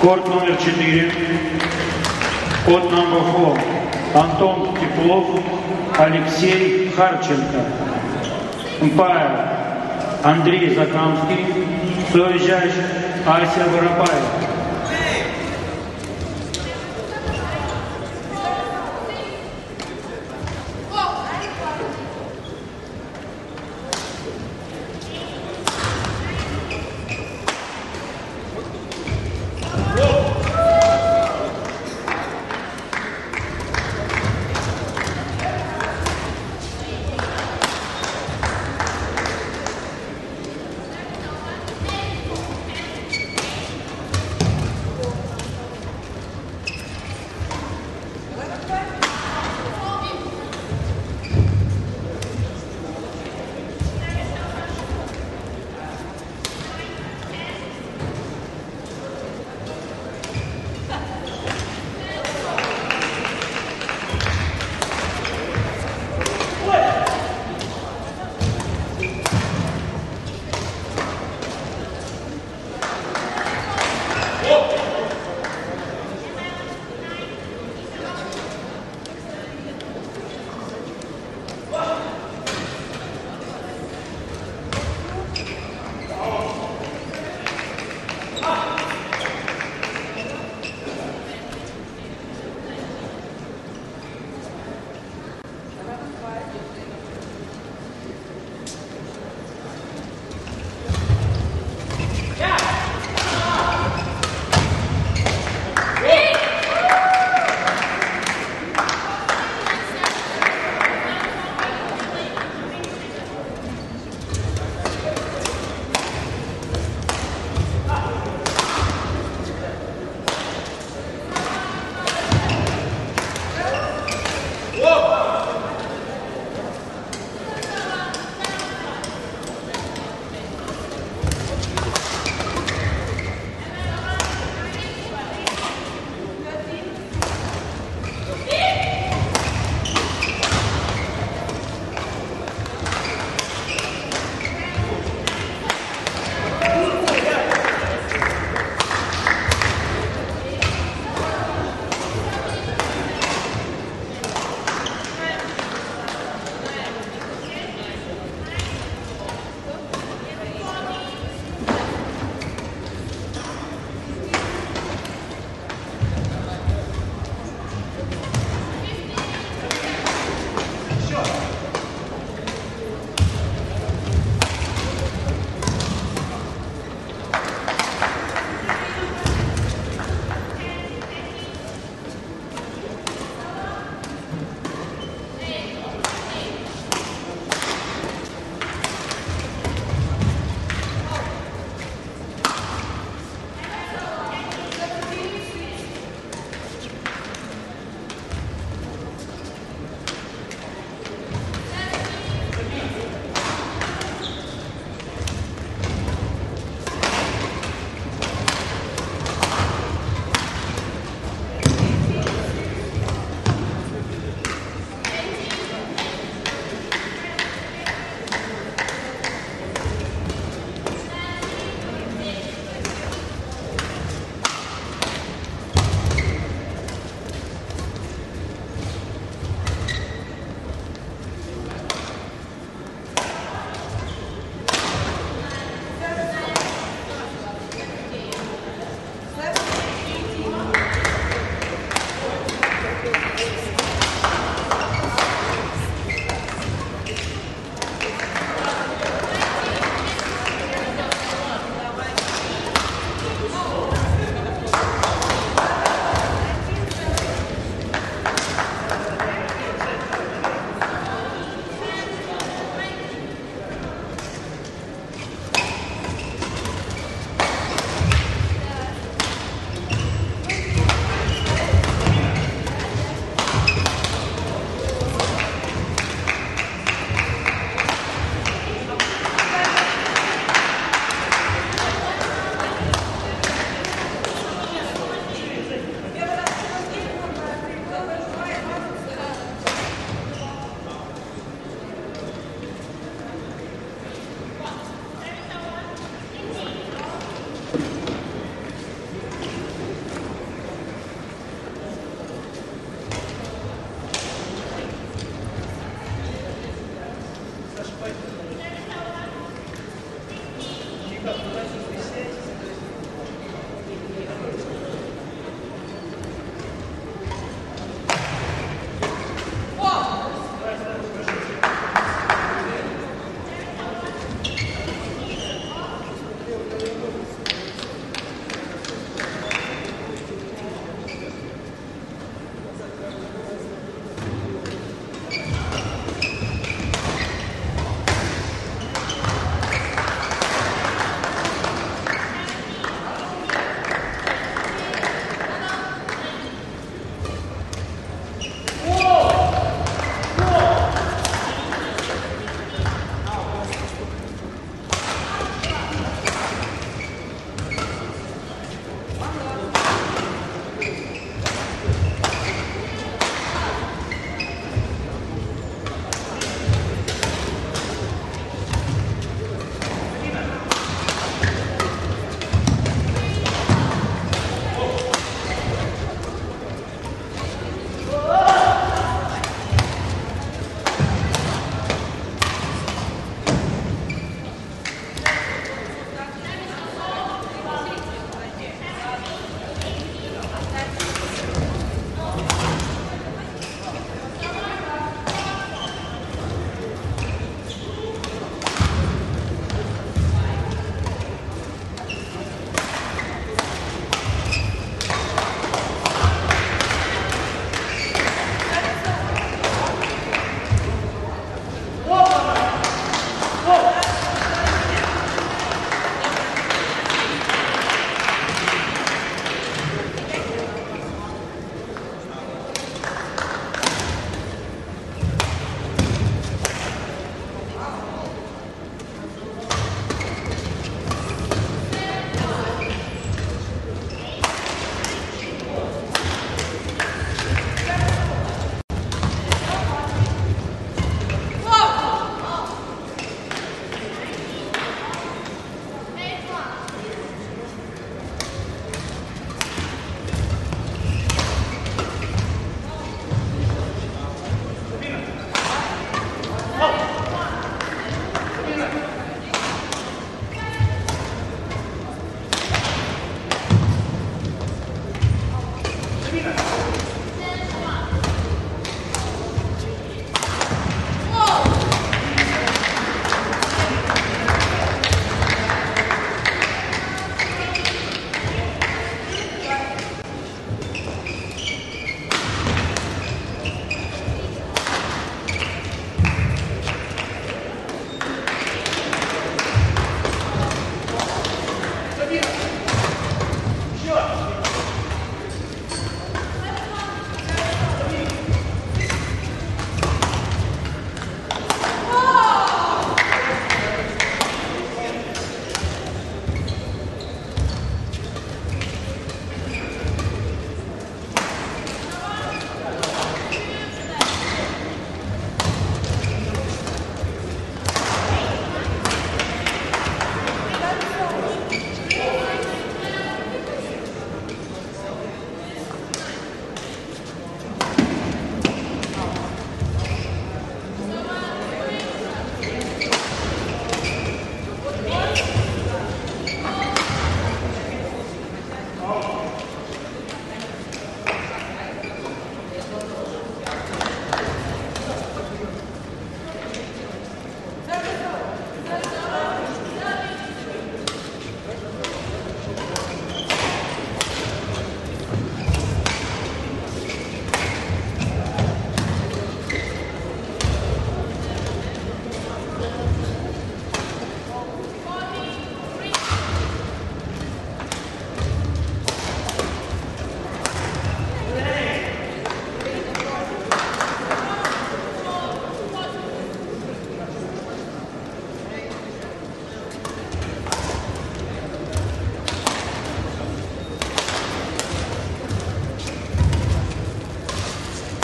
Корт номер 4. Код number four. Антон Теплов, Алексей Харченко. Umpire Андрей Закамский. Совещающий Ася Воропаева.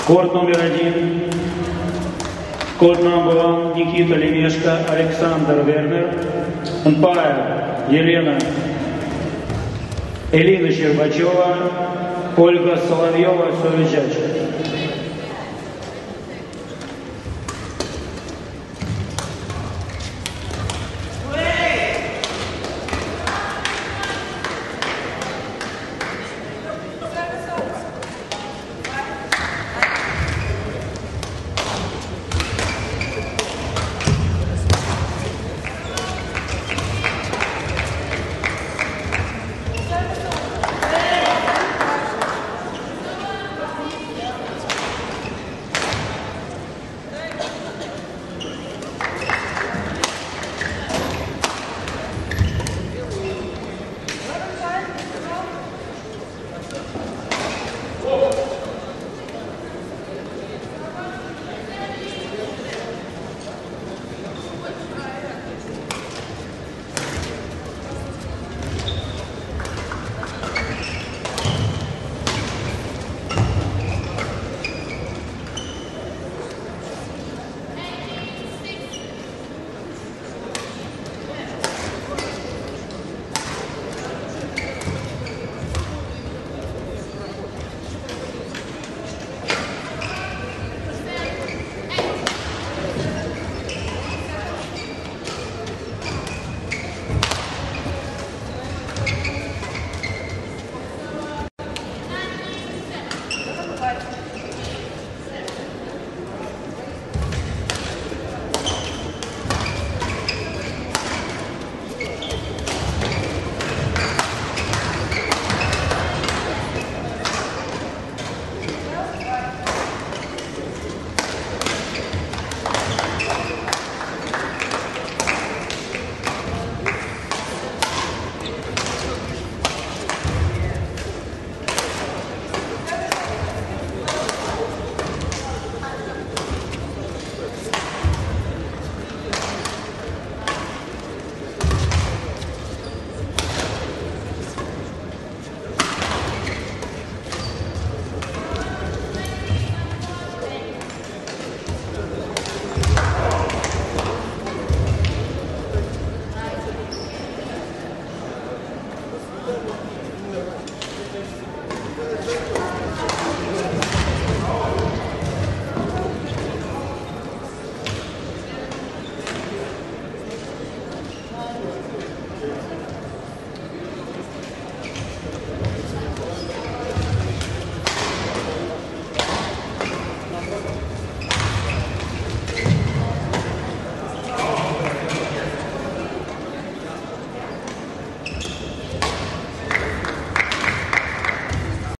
Корт номер один. Код one Никита Лемешко, Александр Вернер. Umpire Елена Элина Щербачева, Ольга Соловьева, Совичачка.